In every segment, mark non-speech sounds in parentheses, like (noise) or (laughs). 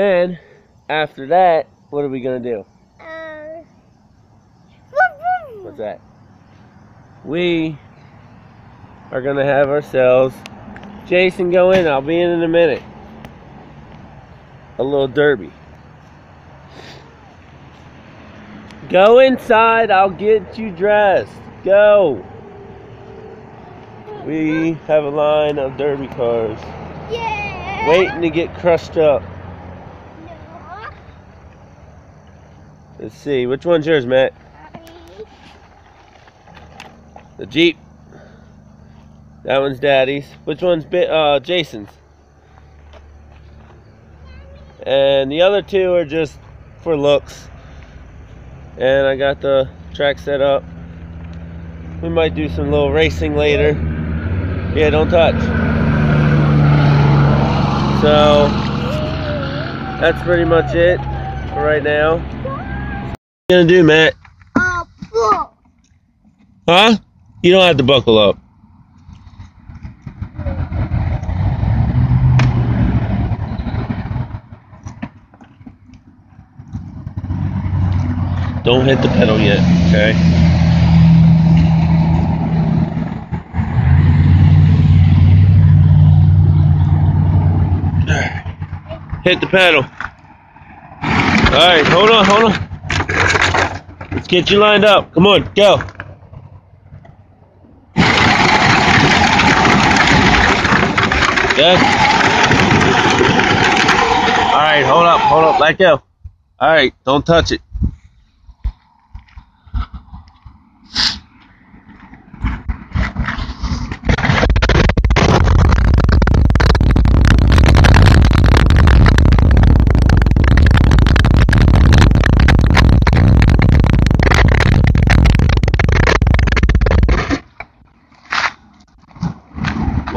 Then, after that, what are we gonna do? Uh, What's that? We are gonna have ourselves. Jason, go in. I'll be in in a minute. A little derby. Go inside. I'll get you dressed. Go. We have a line of derby cars Yeah. waiting to get crushed up. No. Let's see. Which one's yours, Matt? The Jeep. That one's Daddy's. Which one's uh, Jason's? And the other two are just for looks. And I got the track set up. We might do some little racing later. Yeah, don't touch. So that's pretty much it for right now. You gonna do, Matt? Uh. Huh? You don't have to buckle up. Don't hit the pedal yet, okay? Hit the pedal. Alright, hold on, hold on. Get you lined up. Come on, go. Good. All right, hold up, hold up, let go. All right, don't touch it.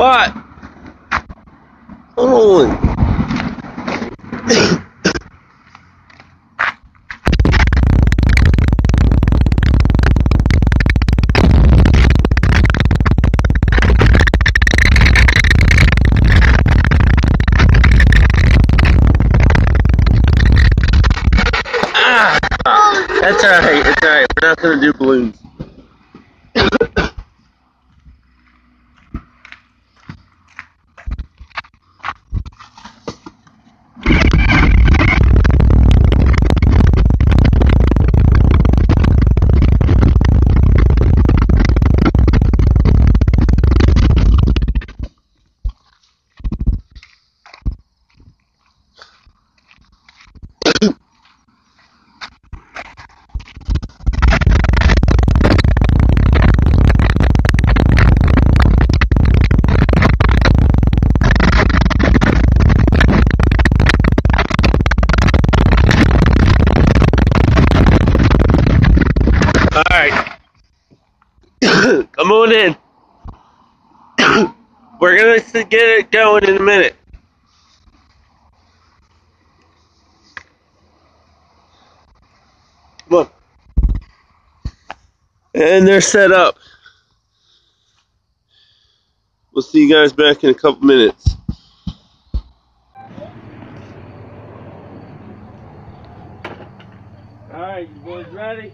What? Hold on. (laughs) Get it going in a minute. On. And they're set up. We'll see you guys back in a couple minutes. Alright, you boys ready?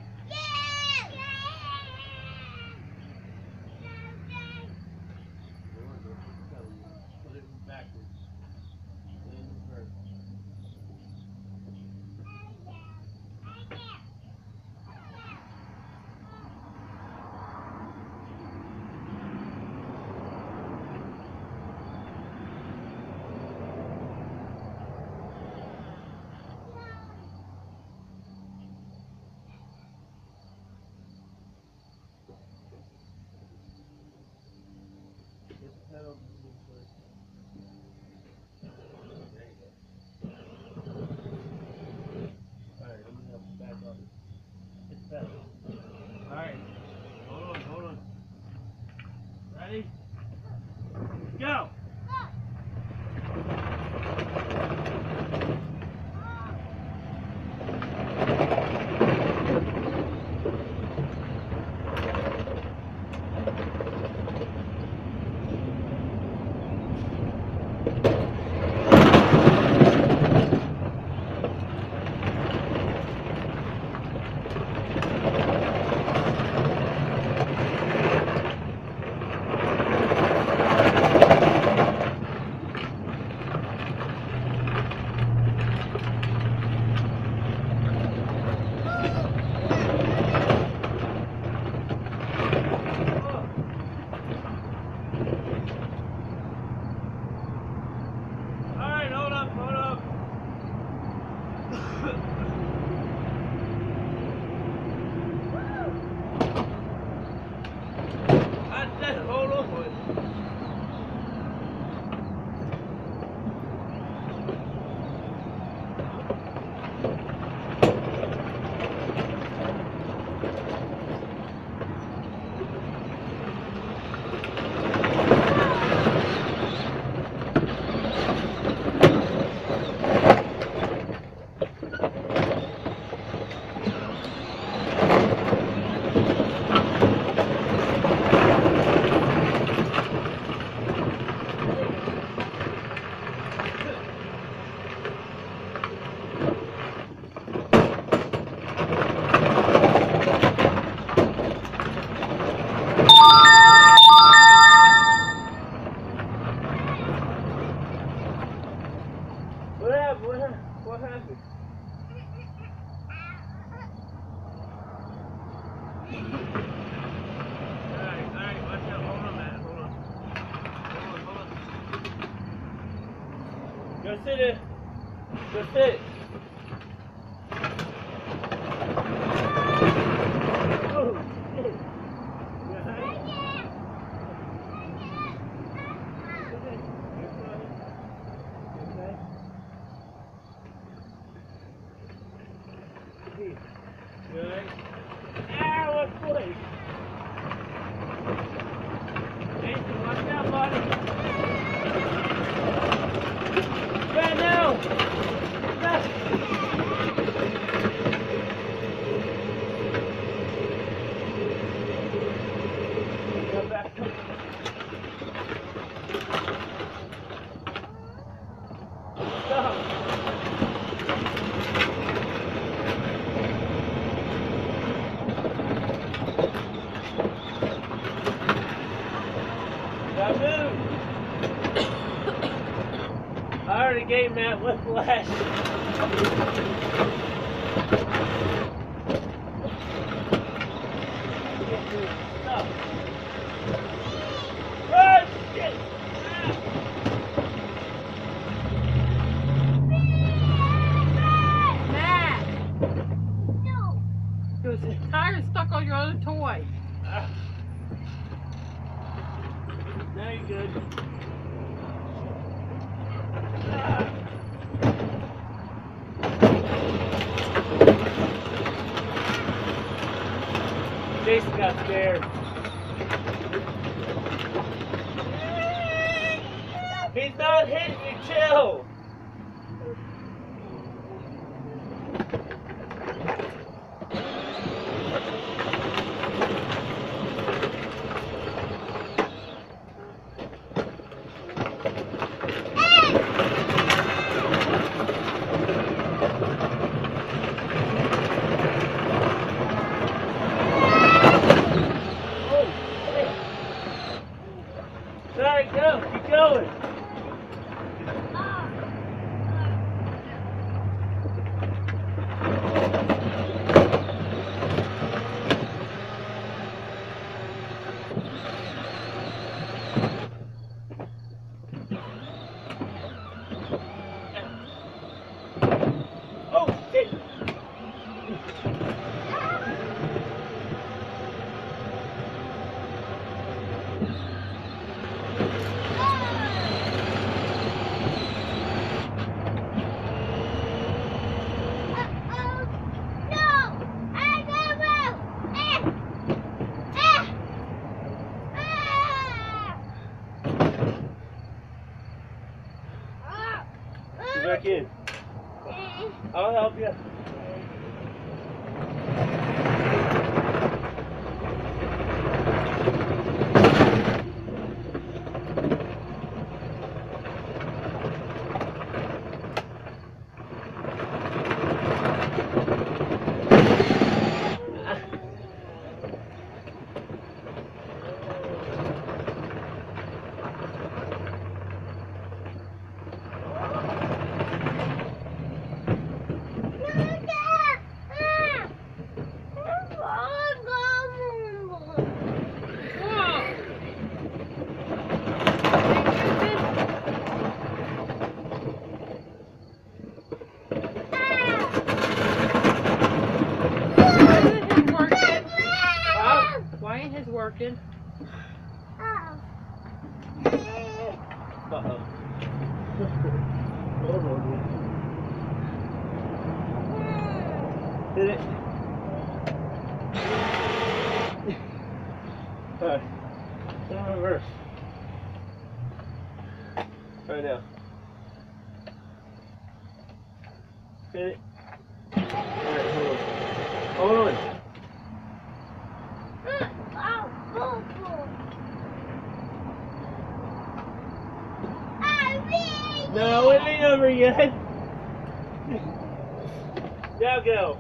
aqui. Ah, loucura isso. Gente, não vai ter. I already gave Matt whiplash. chão! Uh oh. Uh oh. Did it? Let me over yet. Now go.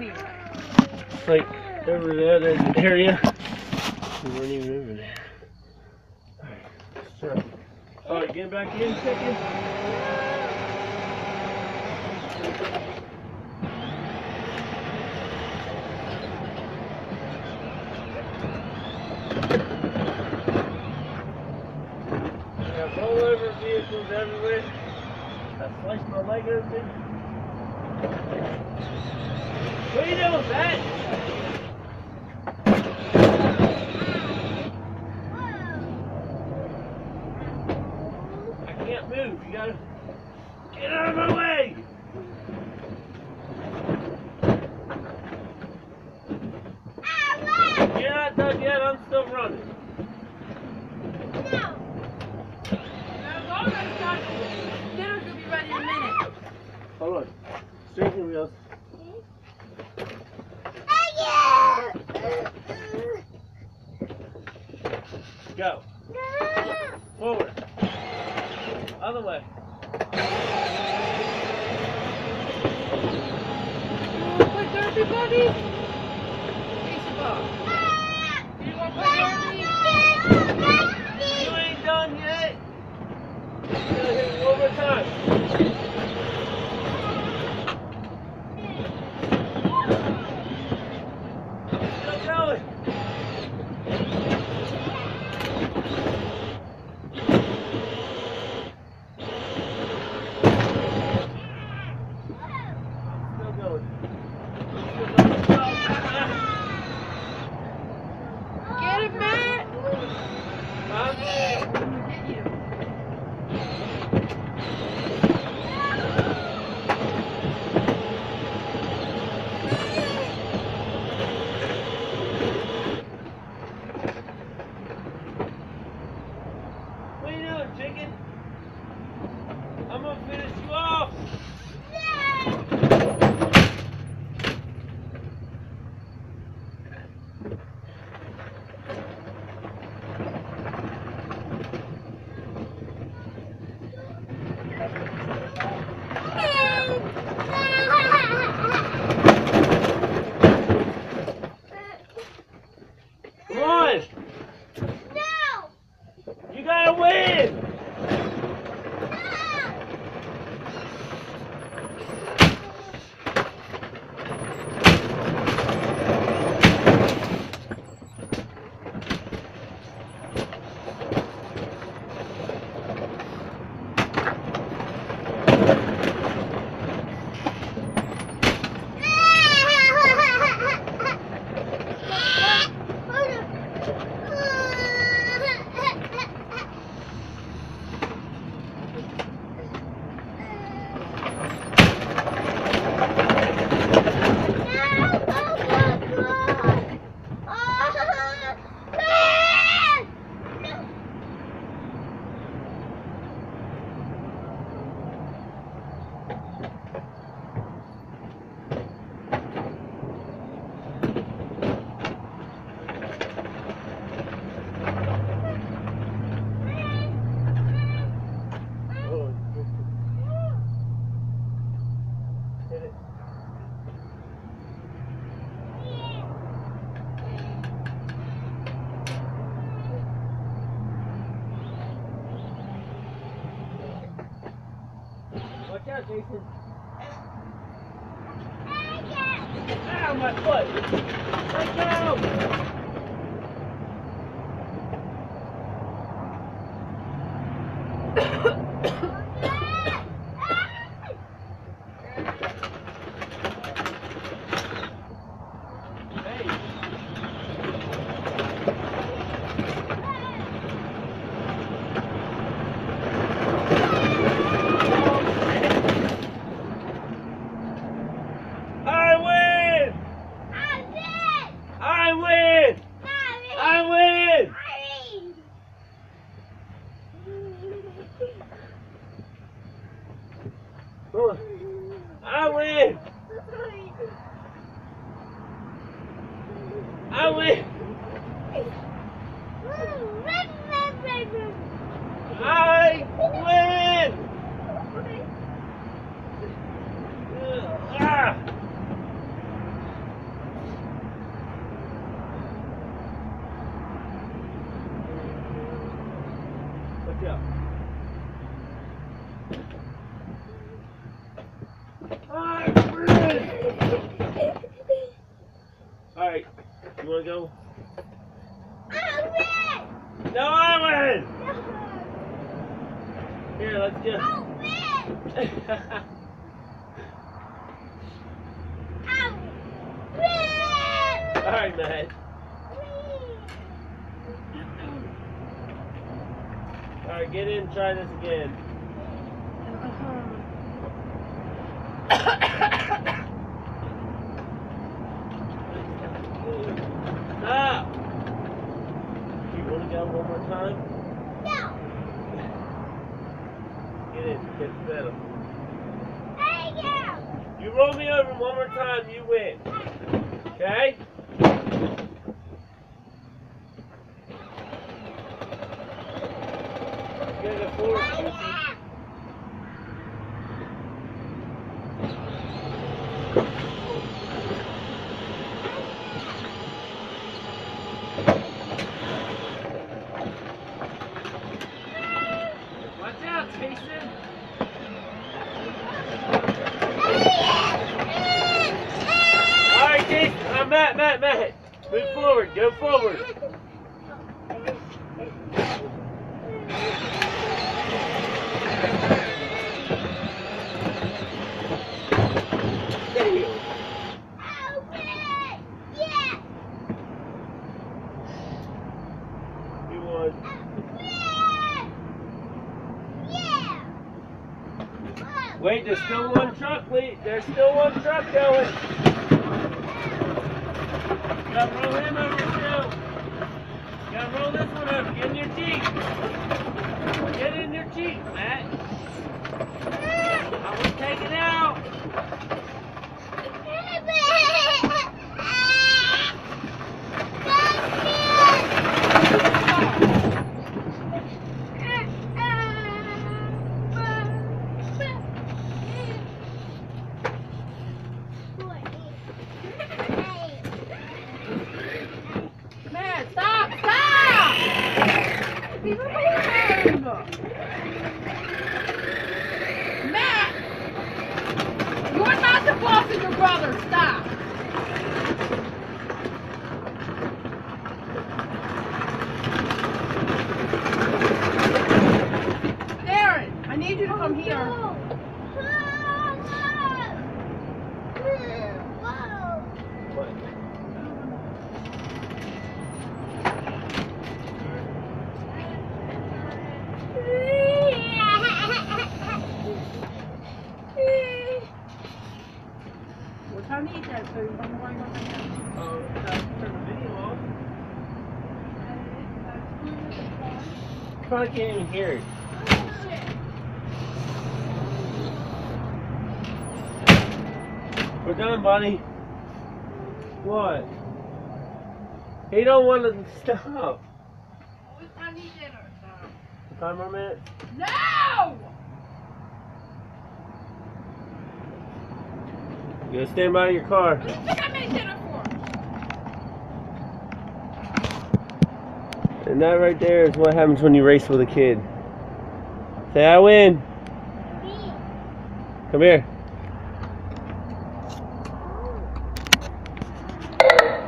20. It's like over that area. We weren't even over there. Alright, so. Alright, get back in a second. everywhere. I sliced my leg open. What are you doing? I can't move. You gotta get out of my way. You're not yet. I'm still running. Not, dinner's gonna be ready in a minute. Hold on. Straighten wheels. Go. Forward. Other way. Put Derby, Alright, get in, try this again. Stop! You wanna go one more time? No! Get in, get settled. Hey, yeah! You roll me over one more time, you win. Okay? You gotta go forward, Pussy. Watch out, Jason. All right, Jason. Uh, Matt, Matt, Matt. Move forward. Go forward. Wait, there's still one truck. Wait, there's still one truck going. Gotta roll him over too. Gotta roll this one over. Get in your Jeep. Get in your Jeep, Matt. I out (laughs) stop! Stop! Leave him alone! Matt! You're not the boss of your brother. Stop! Aaron, I need you to come here. What time do you eat that? So you don't worry about that. Oh, turn the video off. Even hear it. We're done, buddy. What? He don't want to stop. What time you dinner? More minutes. No! You gotta stand by your car. What do you think I made dinner for? And that right there is what happens when you race with a kid. Say, I win. Come here.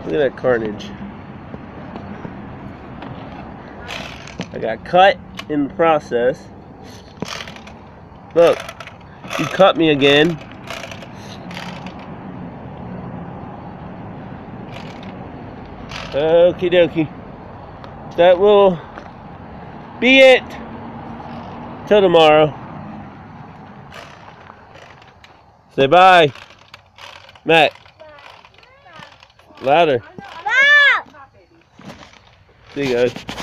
Look at that carnage. I got cut in the process. Look, you cut me again. Okie dokie. That will be it. Till tomorrow. Say bye. Matt, louder. Stop! Stop, baby. See you guys.